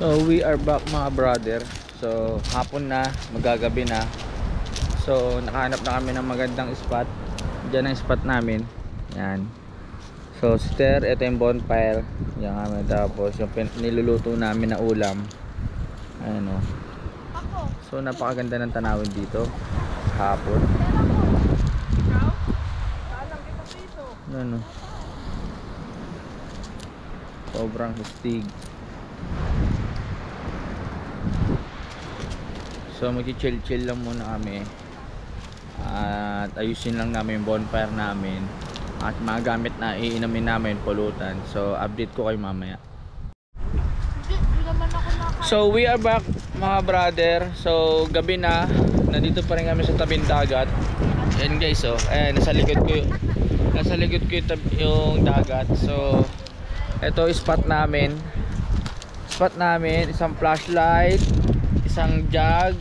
So we are back mga brother. So hapon na, magagabi na. So nakahanap na kami ng magandang spot. Diyan ang spot namin. Yan. So stair, ito yung bonfire. Yan kami. Tapos yung niluluto namin na ulam. Ayan o. Ako. So napakaganda ng tanawin dito. Hapon. Ano? Sobrang hustig. So magchi-chill-chill lang muna kami. At ayusin lang namin yung bonfire namin. At mga gamit na iinamin namin pulutan. So update ko kayo mamaya. So we are back mga brother. So gabi na. Nandito pa rin kami sa tabing dagat. Yan guys oh. Eh nasa likod ko nasa likod ko yung, yung dagat. So ito spot namin. Spot namin isang flashlight, isang jug,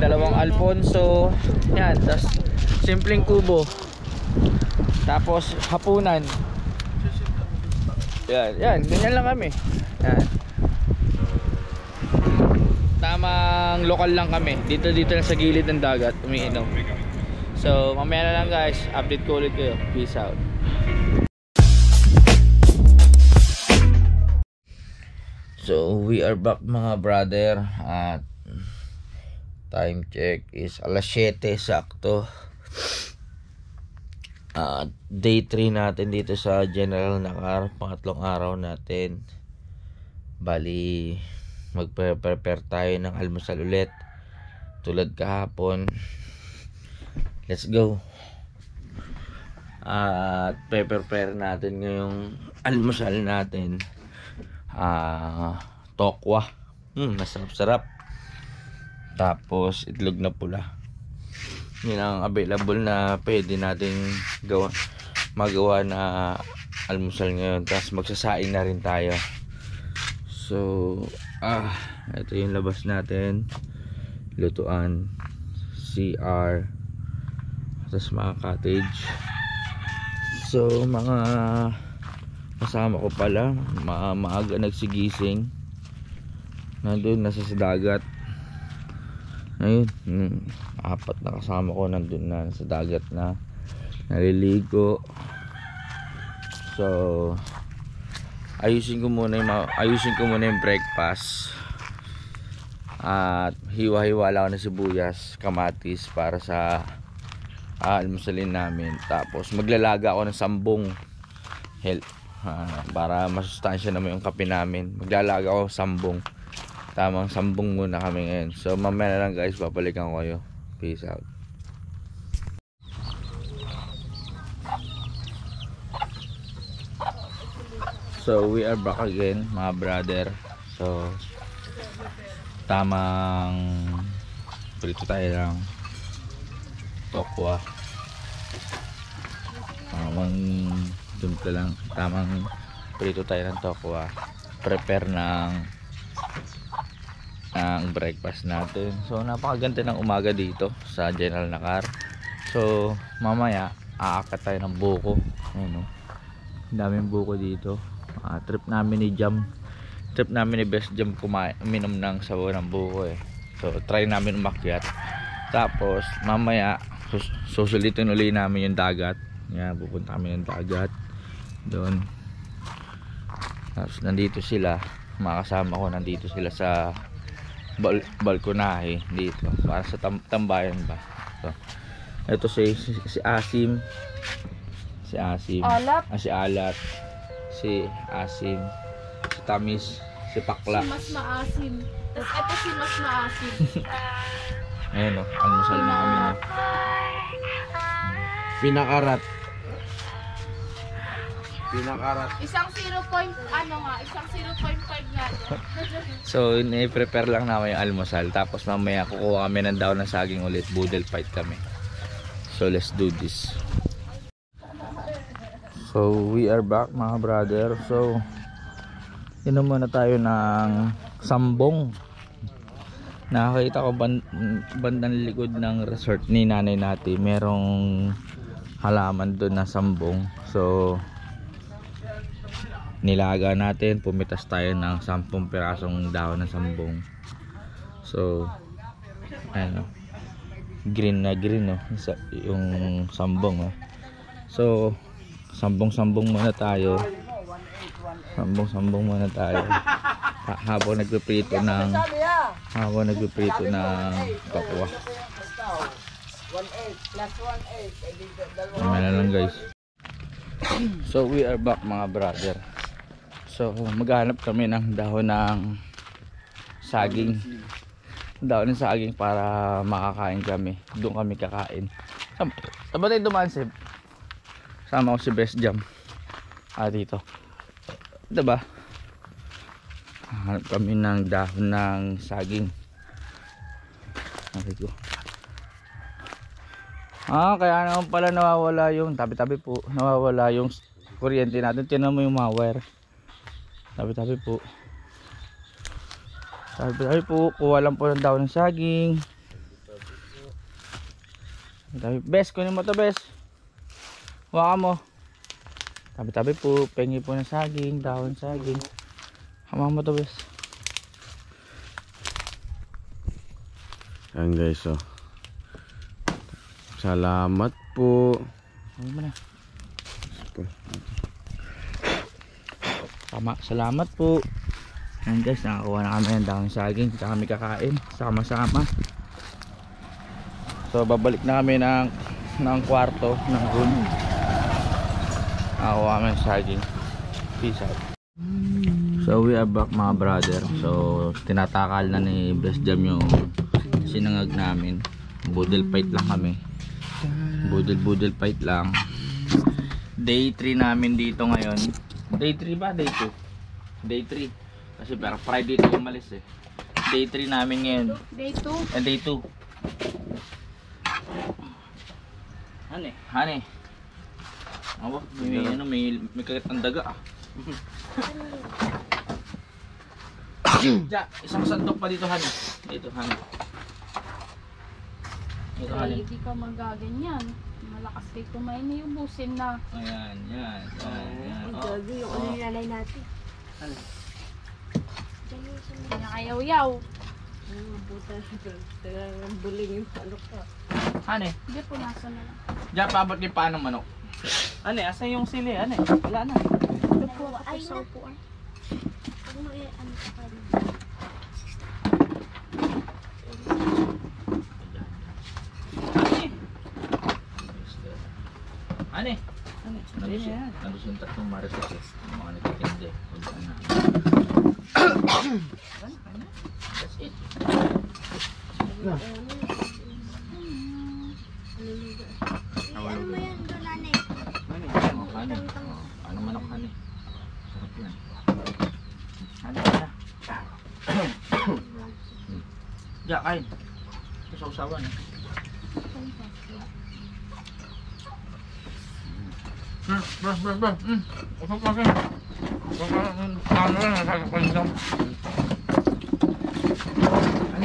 dalawang Alfonso. Yan, tas simpleng kubo. Tapos hapunan. Yan, yan, ganyan lang kami. Yan tamang lokal lang kami dito dito lang sa gilid ng dagat umiinom so mamaya na lang guys update ko ulit kayo peace out so we are back mga brother at time check is alas 7 sakto. At day 3 natin dito sa General Nakar pangatlong araw natin. Bali magpe-prepare tayo ng almusal ulit. Tulad kahapon. Let's go. At pe-prepare natin ngayong almusal natin ah tokwa. Hmm masarap sarap tapos itlog na pula. Yun ang available na pwede nating gawa magawa na almusal ngayon. Tapos magsasaing na rin tayo. So, ah, ito yung labas natin. Lutuan, CR, tapos mga cottage. So, mga kasama ko pala, ma maaga nagsigising. Nandun, nasa sa dagat. Ayun, hmm, apat na kasama ko nandun na sa dagat na naliligo. So, ayusin ko muna yung ayusin ko muna yung breakfast at hiwa-hiwala ko na sibuyas kamatis para sa ah, almusalin namin tapos maglalaga ako ng sambong help ah, para masustansya naman yung kape namin. Maglalaga ako ng sambong. Tamang sambong muna kami ngayon. So mamaya na lang guys. Babalikan ko kayo. Peace out. So we are back again mga brother. So tamang prito tayo lang tokwa. Tamang timpla lang. Tamang prito tayo ng tokwa. Prepare ng ang breakfast natin. So napakaganda ng umaga dito sa General Nakar. So mamaya aakat tayo ng buko. Ayun oh. Ang daming buko dito. Ah, trip namin ni Jam trip namin ni Best Jam kumain uminom ng sabaw ng buko eh so try namin umakyat tapos mamaya sus susulitin uli namin yung dagat yan pupunta kami ng dagat doon tapos nandito sila mga kasama ko nandito sila sa bal balkonahe dito para sa tam tambayan ba so, ito si, si, si Asim si Asim Alat. ah, si Alat si Asim, si Tamis, si Pakla. Si mas maasim. Tapos ito si mas maasim. Ayan o, almusal na kami na. Pinakarat. Pinakarat. Isang 0 point, ano nga, isang 0.5 nga. So, i-prepare lang namin yung almusal. Tapos mamaya kukuha kami ng daw ng saging ulit. Boodle fight kami. So, let's do this. So, we are back mga brother. So, inom muna tayo ng sambong. Nakakita ko ban bandang likod ng resort ni nanay natin. Merong halaman doon na sambong. So, nilaga natin. Pumitas tayo ng 10 pirasong dahon ng sambong. So, ano, green na green no, sa, yung sambong no. So, sambong-sambong muna tayo. Sambong-sambong muna tayo. Ha- habang nagpiprito ng habang nagpiprito ng kapwa. Ayan na lang guys. So we are back mga brother. So maghanap kami ng dahon ng saging. Dahon ng saging para makakain kami. Doon kami kakain. Saan saan ba tayo dumaan Seb? Sama ko si Best Jam. Ah dito. Ito ba? Hanap kami ng dahon ng saging. Okay ko. Ah, kaya naman pala nawawala yung tabi-tabi po. Nawawala yung kuryente natin. Tinan mo yung mga wire. Tabi-tabi po. Tabi-tabi po. Kuha lang po ng dahon ng saging. Tabi, bes, kunin mo to, bes. Huwaka mo. Tabi-tabi po. Pengi po ng saging. Dahon ng saging. Hama mo to, bes. Ayan guys, oh. Salamat po. Ano mo na? Tama, salamat po. Ayan guys, nakakuha na kami ng dahon ng saging. Tsaka kami kakain. Sama-sama. So, babalik na kami ng, ng kwarto, ng room. Nakakuha kami ng saging. Peace out. So, we are back mga brother. So, tinatakal na ni Best Jam yung sinangag namin. Budel fight lang kami. Budel budel fight lang. Day 3 namin dito ngayon. Day 3 ba? Day 2? Day 3. Kasi pero Friday ito umalis eh. Day 3 namin ngayon. Day 2. And day 2. Hane, hane. Ako, may, ano, may, may kagat ng daga ah. Ja, isang sandok pa dito hane. Dito hane. Dito hane. Hindi ka magaganyan. Malakas kay kumain na ubusin na. Ayan, yan, yan, yan. Oh. Gabi yung ano Oh. yung nanay natin. Kanya kayaw-yaw. Ano, puta. Talagang buling yung ano ka. Hane, Hindi, punasan na lang. ja, paabot yung paano manok. Ane, asa yung sili? Ane, wala na. Nakuha ko Ay, sa na. Pag mag ano ka pa si, yan. nandun yung tatlong marites eh. Yung mga nagtitindi. Huwag ka na. That's it. Ay, ano mo yan doon? Ane, Oh, hane. Oh, ano manok hane? Sarap yan. Hane ka na. Hmm. Kain. Sa usawan eh. Hmm, bro, bro, bro. Hmm. Usap lagi. Ano lang, nasasakpan lang. Hane,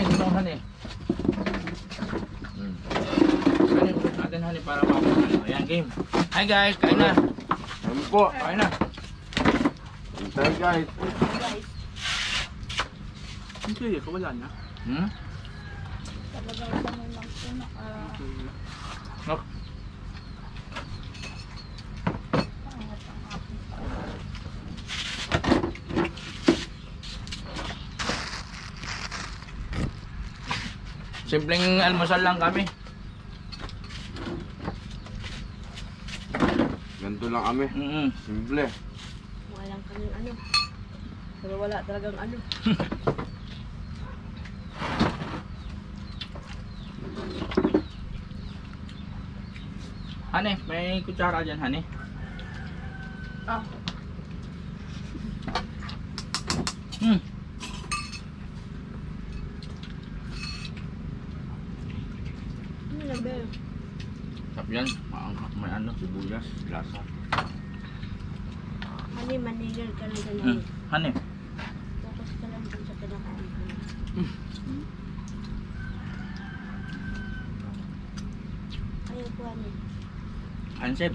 gusto ko hane. Hmm. Hane, gusto natin hane para makapunta. Ayan, game. Hi guys, kain na. Ayan po. Kain na. Hintay guys. yung sili ko wala na. Hmm? Talagang sanay lang po naka... Nok. Simpleng almusal lang kami. Ganito lang kami. Mm Simple. Walang kaming ano. Pero wala talagang ano. Hane, may kutsara dyan, Hane. Ah. Hmm. Sarap yan. Maanghang, may ano, sibuyas, lasa. Mani, manigal ka na ganun. Hane. Focus ka lang dun sa kinakain ko. Ayaw ko ano. Hansep.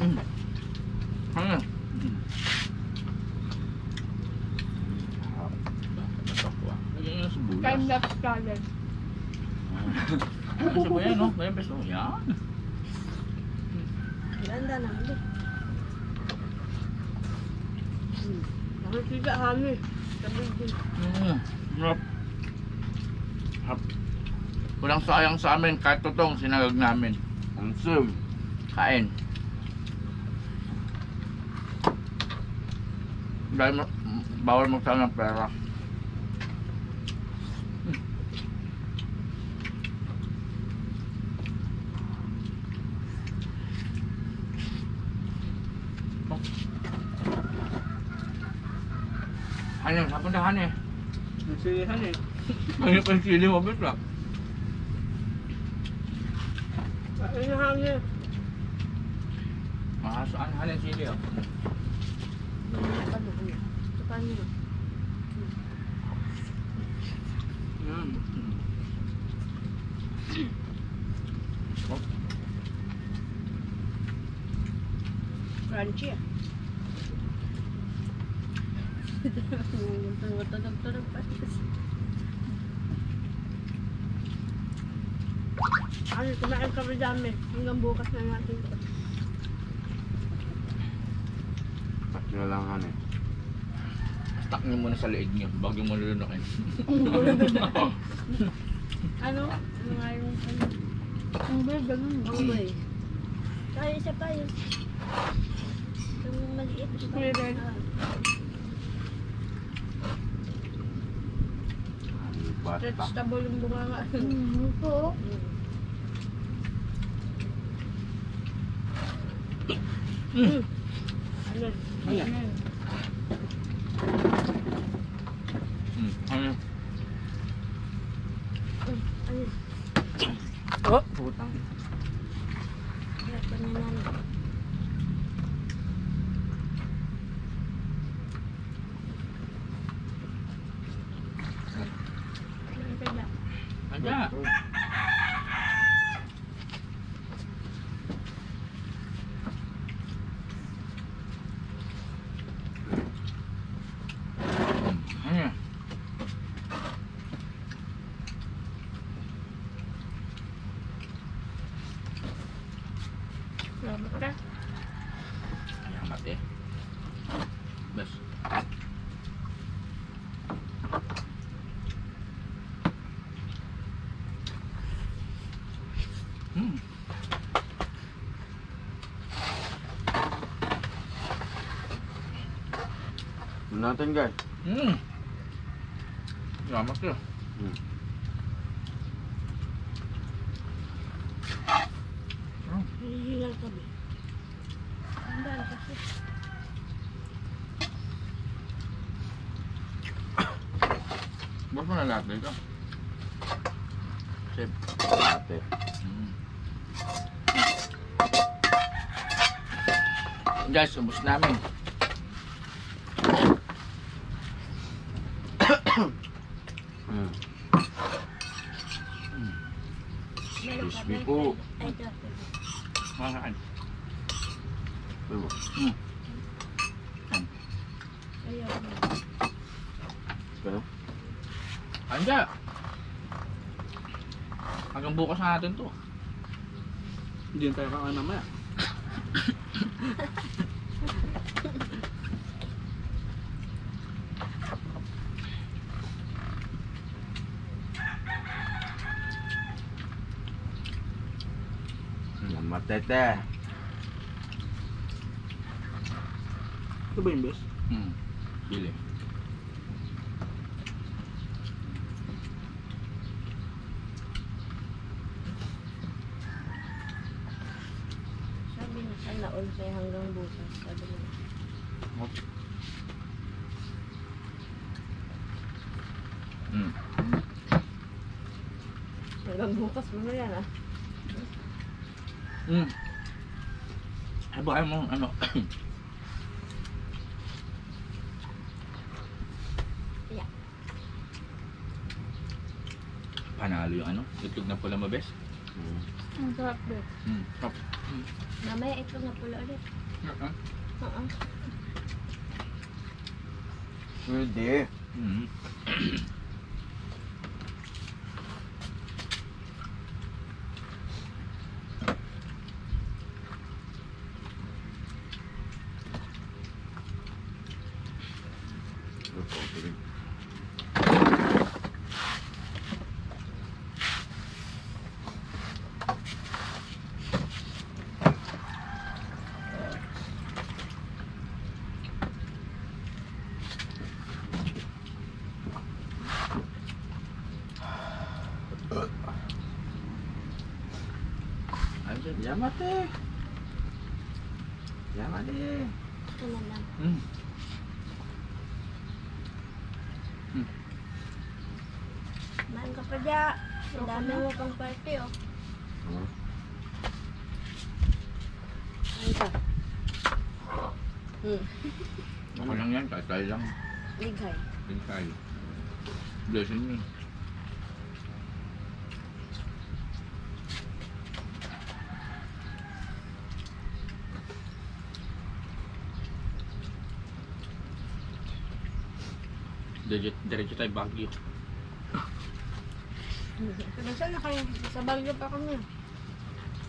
Mm. Ano? Lagyan nyo ng sibuyas. Time lapse challenge. Ano siya ba yan, no? May peso. Yan. Ganda na. Hindi. Hmm. Nakikita kami. Sabi din. Mm. Sarap. Sarap. Walang sayang sa amin kahit totoong sinagag namin. Ansem. Kain. Dahil bawal magsama ng pera. Ano, napuntahan eh. Yung silihan eh. Ano pa yung sili mo, bit lang. Ano na kami? Makasaan halin sili oh. Ano kami? Sa kanyo. Yan. Crunchy ah. Tunog-tunog pa. Ano, kumain kami dami. Hanggang bukas na natin ito. Tak nyo lang han eh. Stuck niyo muna sa leeg niyo bago mo lulunukin. Ano? Ano nga yung ano? Ang ba, ganun. Ang bay. Kaya isa pa yun. Yung maliit. Squirrel. Basta. Vegetable yung bunganga. Mm, ito. Ano? Ayan. Hmm. Ano? Ano? Oh, putang. Hirap pa naman. Ano ka ba? Ada. Hmm. Ano? Salamat ka. Ayamat eh. Bes. Hmm. Ano natin guys? Hmm. Salamat ka. Hmm. Hinihingal kami. Ang dami kasi. Bus mo na lahat dito. Sip. Ate. Mm. Guys, ubos namin. Crispy ba? po. Diba? Mm. Ayaw. Kaya? Anda. Hanggang bukas na natin to. Hindi tayo kakain mamaya. Matete. Ito ba yung best? Hmm. Bili. Sabi na sana all sa'yo hanggang bukas. Sabi na. Hmm. Hanggang bukas mo na yan ah. Hmm. Ay, baka mo, ano, Yeah. panalo yung ano, itlog na pula mabes. Hmm. Ang sarap ba? Hmm. Top. Mamaya ito nga pula ulit. Oo. Pwede. Mm. Ayun, yamate. Yamate. Ito na lang. Mm. Maan ka pa dya. Ang dami mo pang party oh. Hmm. Ano ka? Hmm. Ako lang yan, tatay lang. Ligay. Tayo. Blessing yun. Diretso, diretso tayo Baguio. Pero saan na kayo? Sa Baguio pa kami.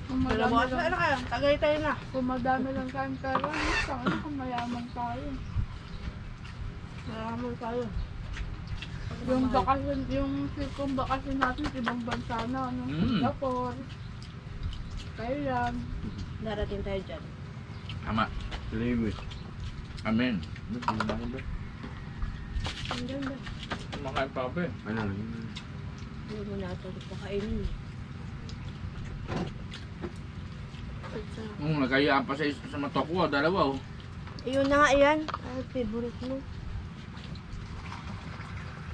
Kung madami na lang, ano kayo? Tagay tayo na. kung madami lang tayong pera, ano, sana kung mayaman tayo. Maraming tayo. Yung bakasyon, yung kung bakasyon natin, ibang bansa na, ano, Mm. Singapore, Thailand. Darating tayo dyan. Tama. Lewis. Amen. Ano? Ang ganda. Kumakain pa ba eh. Ano lang yun? Hindi mo na ito pakainin. Ito. Kung nagkayaan pa sa, sa matokwa, dalawa oh. Iyon na nga yan. Ay, favorite mo.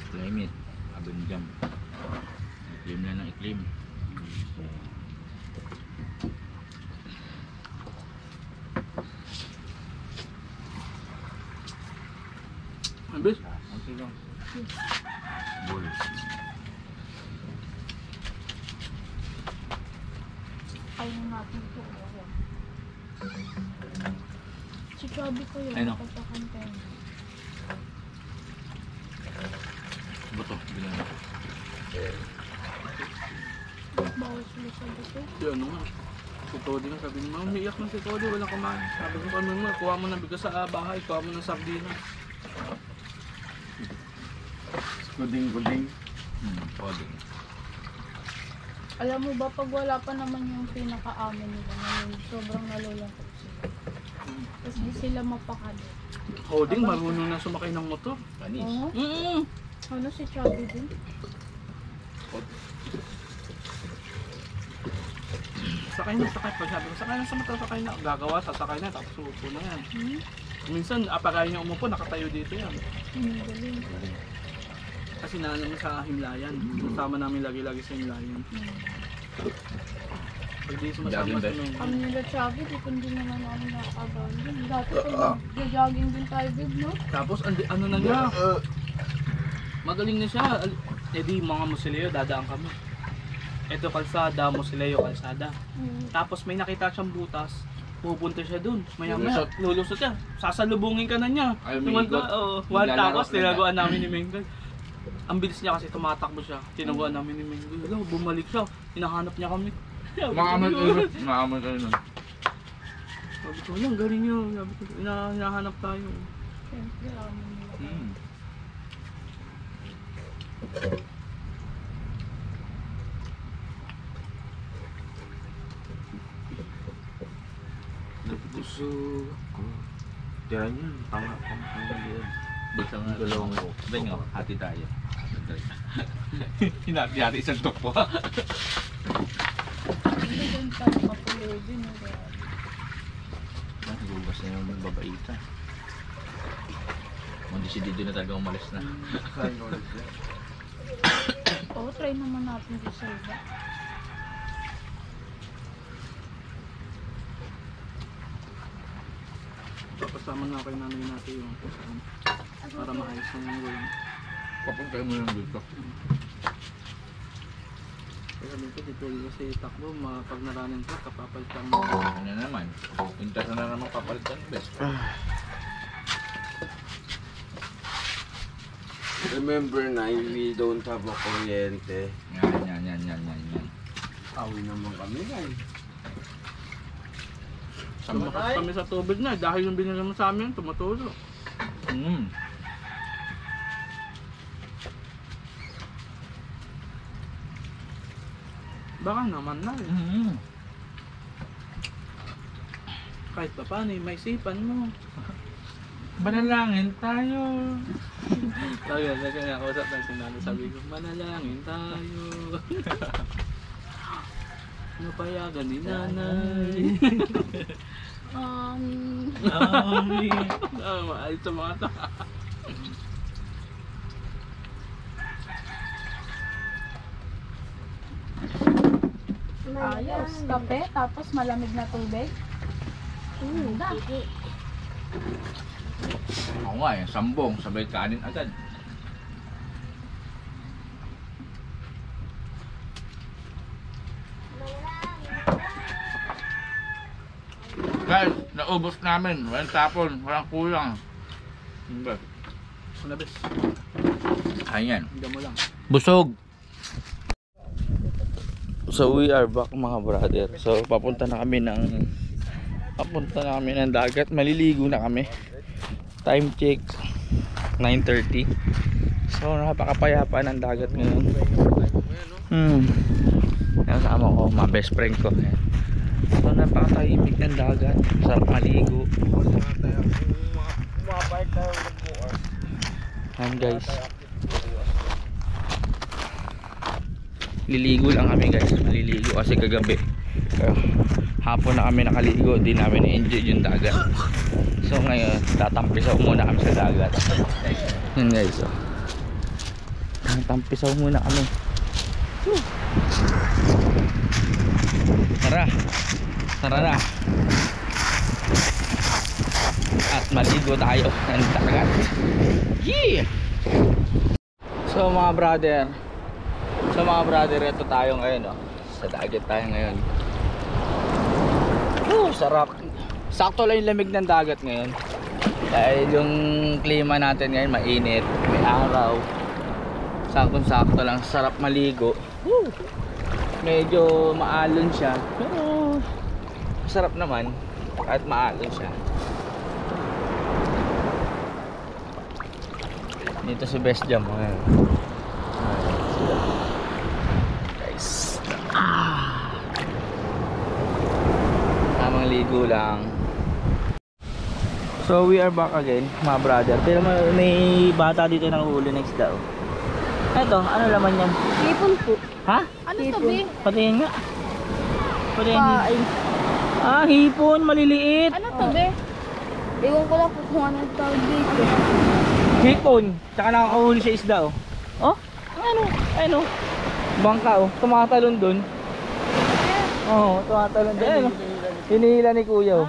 Climate. Abang jam. Iklim lang ng iklim. Ang bis. Okay lang. Bull. Ayun natin ito. Si Chubby ko yun, Ayun, oh. napapakantay. Buto. Bilang. Bawal sila sa dito. Si ano nga. Si Todi nga sabi niya, umiiyak na si Todi, walang kumain. Sabi ko, ano mo, kuha mo ng bigas sa bahay, kuha mo ng sardinas. Kuding-kuding. Hmm. Pwede. Alam mo ba, pag wala pa naman yung pinaka-amo nila ngayon, sobrang nalulungkot sila. Tapos di sila mapakali. Hoding, marunong na sumakay ng motor. Panis. Oo. Mm Ano si Chubby din? Sakay na, sakay. Pag sabi ko, sakay na sa motor, sakay na. Gagawa, sasakay na, tapos uupo na yan. Hmm? Minsan, apakaya niya umupo, nakatayo dito yan. Hmm, galing. Kasi naano niya sa Himlayan. Kasama namin lagi-lagi sa Himlayan. Hmm. Pag di sumasama Jogging sa nung... Kami nila Chubby, di ko hindi naman ako nakakabang. Dati pa nag-jogging din tayo, babe, no? Tapos, andi, ano na niya, magaling na siya. Al- Eh di, mga Musileo, dadaan kami. Ito kalsada, Musileo kalsada. Hmm. Tapos may nakita siyang butas, pupunta siya dun. Maya maya, Lulusot. lulusot siya. Sasalubungin ka na niya. Ay, Tumalta, umiikot. oo. One tapos, na. tinaguan namin ni Mengel. Ang bilis niya kasi tumatakbo siya. Tinaguan namin ni Mengel. Hello, bumalik siya. Hinahanap niya kami. Sabi ko, Maaman "Yun." kayo. Kayo nun. Sabi ko, lang, galing niyo. Sabi ko, "Hina- hinahanap tayo. Hmm. Puso ko. Tira niya. Tama, tama, tama doon. Dalawang ko. Sabi nga, hati tayo. Hinati-hati isang tukpo. Hindi. Nagugas na yung babaita. Kung desidido na talaga umalis na. Oo, try naman natin sa iba. Papasama na kay nanay natin yung kasama. Para maayos na yung way. Papunta mo lang dito. Sabi ko, dito kasi takbo, mga pag naranin ka, kapapalitan mo. Ano naman? Pintas na naman papalitan best. Remember na, we don't have a kuryente. Yan, yan, yan, yan, yan, yan. Awi naman kami guys. Tumakas kami sa tubig na, dahil yung binili mo sa amin, tumatulo. Mm. Baka naman na eh. Mm. Kahit pa paano, eh, may sipan mo. Manalangin tayo. Lagi, lagi nga, kausap na si Nano, sabi ko, manalangin tayo. Napayagan ni nanay. Um. Ah, maayos sa mga ta. Ayos. Kape, tapos malamig na tubig. Mm, da. Ako nga eh, sambong, sabay kanin agad. Guys, naubos namin. Walang tapon, walang kulang. Ano ba? Nabis, Ayan. hindi mo lang. Busog. So we are back mga brother. So papunta na kami ng papunta na kami ng dagat. Maliligo na kami. Time check 9:30. So napakapayapa ng dagat ngayon. Hmm. Kasama ko, mga best friend ko. So napakatahimik ng dagat. Sarap maligo. Ayan guys. Liligo lang kami guys. Maliligo kasi kagabi. Pero, hapon na kami nakaligo. Di namin na-enjoy yung dagat. So ngayon, tatampisaw muna kami sa dagat. Yan guys. Oh. Tatampisaw muna kami. Tara. Tara na. At maligo tayo ng dagat. Yeah! So mga brother, so mga brother, ito tayo ngayon oh. Sa dagat tayo ngayon. Woo, sarap. Sakto lang yung lamig ng dagat ngayon. Dahil yung klima natin ngayon mainit, may araw. Saktong sakto lang, sarap maligo. Woo! Medyo maalon siya, pero masarap naman kahit maalon siya. Dito si Best Jam. oh, Ayan. Ayan sila. Guys. Ah. Tamang ligo lang. So we are back again, mga brother. Pero may, bata dito huli ng isda. Oh. Ito, ano laman yan? Hipon po. Ha? Ano to, Bing? Patingin nga. Patingin. Pain. Ah, hipon, maliliit. Ano to, be? Ewan ko lang kung anong tawag dito. Hipon. Tsaka nakakahuli sa isda oh. Oh, ano? Ano? Bangka oh. Tumatalon dun. Oo, oh, tumatalon dun. Ayan oh. Hinihila ni kuya oh.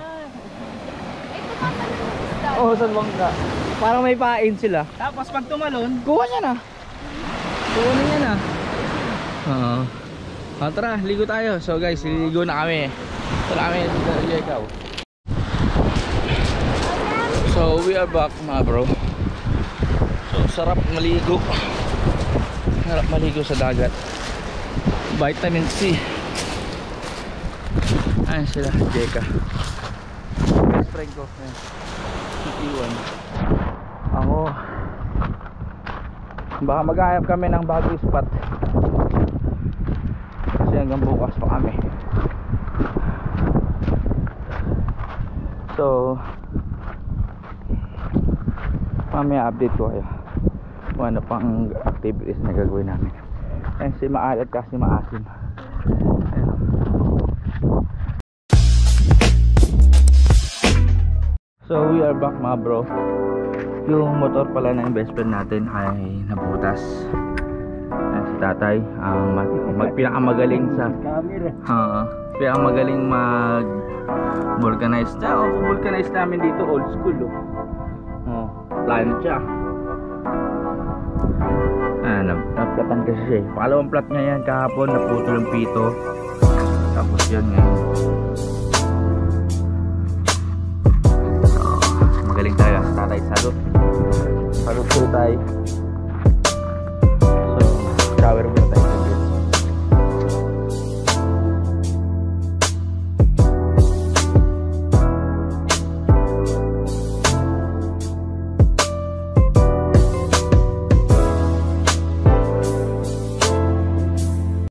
Oo, oh, sa bangka. Parang may pain sila. Tapos pag tumalon, Kuha niya na. Kuha na niya na. Oo. Ah, tara, ligo tayo. So guys, liligo na kami. Ito na kami sa Jekaw. So we are back mga bro. So sarap maligo. Sarap maligo sa dagat. Vitamin C. Ayan sila, Jeka. Best friend ko. Ayan. Iwan. Ako. Baka maghanap kami ng bagong spot. Kasi hanggang bukas pa kami. So, mamaya update ko kayo kung ano pang activities na gagawin namin. Ayan si maalat kasi maasim. So we are back mga bro Yung motor pala ng best friend natin ay nabutas Ayan si tatay ang mag, mag pinakamagaling sa uh, pinakamagaling mag vulcanize na oh, vulcanize namin dito old school oh. Oh, plancha nap naplatan kasi siya eh. Pangalawang plat niya yan kahapon, naputol yung pito. Tapos yun ngayon. Salute. Salute po tayo. So, shower muna tayo.